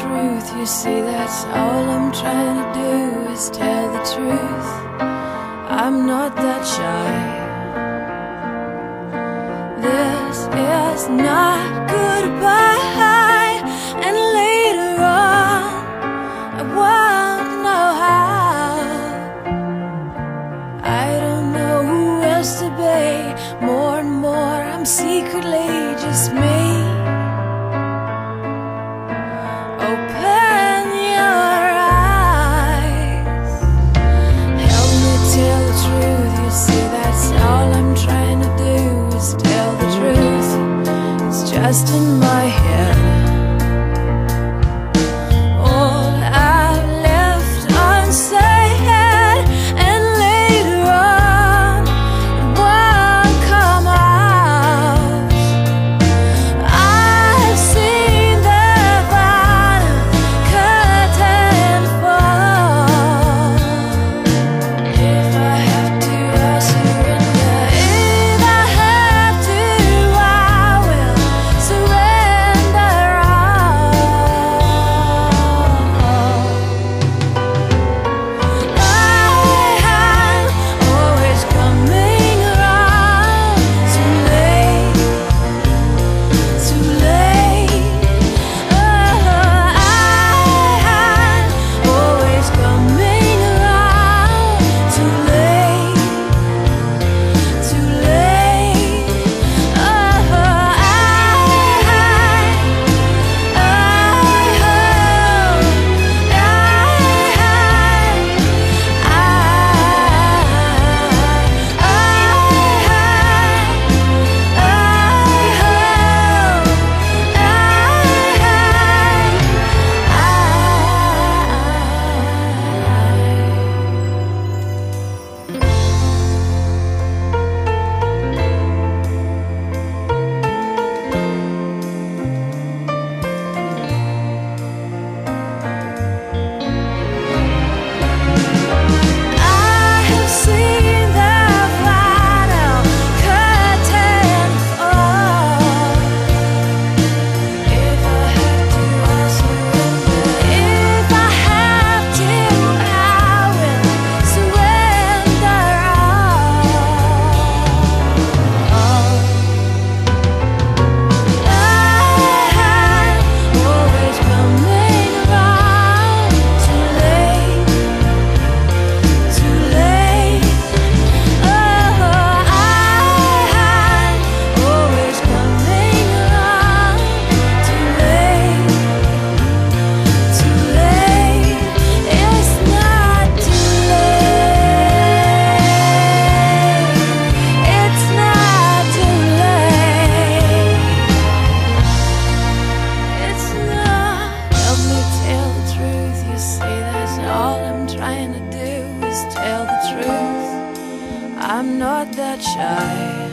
truth. You see, that's all I'm trying to do is tell the truth. I'm not that shy. This is not goodbye. trái.